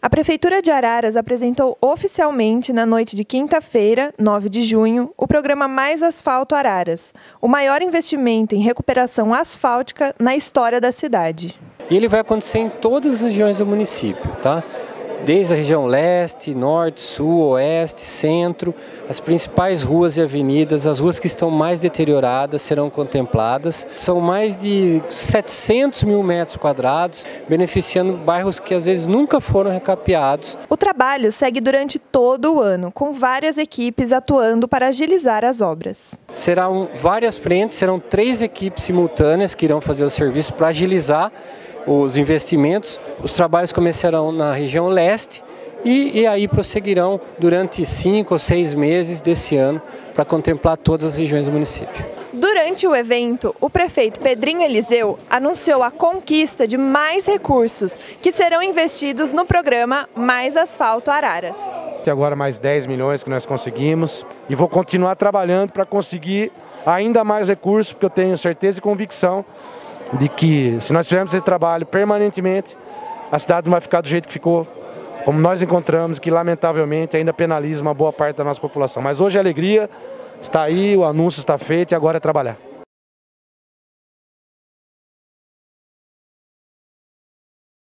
A Prefeitura de Araras apresentou oficialmente na noite de quinta-feira, 9 de junho, o programa Mais Asfalto Araras, o maior investimento em recuperação asfáltica na história da cidade. E ele vai acontecer em todas as regiões do município, tá? Desde a região leste, norte, sul, oeste, centro, as principais ruas e avenidas, as ruas que estão mais deterioradas serão contempladas. São mais de 700 mil metros quadrados, beneficiando bairros que às vezes nunca foram recapeados. O trabalho segue durante todo o ano, com várias equipes atuando para agilizar as obras. Serão várias frentes, serão três equipes simultâneas que irão fazer o serviço para agilizar os investimentos. Os trabalhos começarão na região leste e, e aí prosseguirão durante cinco ou seis meses desse ano para contemplar todas as regiões do município. Durante o evento, o prefeito Pedrinho Eliseu anunciou a conquista de mais recursos que serão investidos no programa Mais Asfalto Araras. Até agora mais 10 milhões que nós conseguimos e vou continuar trabalhando para conseguir ainda mais recursos, porque eu tenho certeza e convicção de que se nós fizermos esse trabalho permanentemente, a cidade não vai ficar do jeito que ficou, como nós encontramos, que lamentavelmente ainda penaliza uma boa parte da nossa população. Mas hoje a alegria está aí, o anúncio está feito e agora é trabalhar.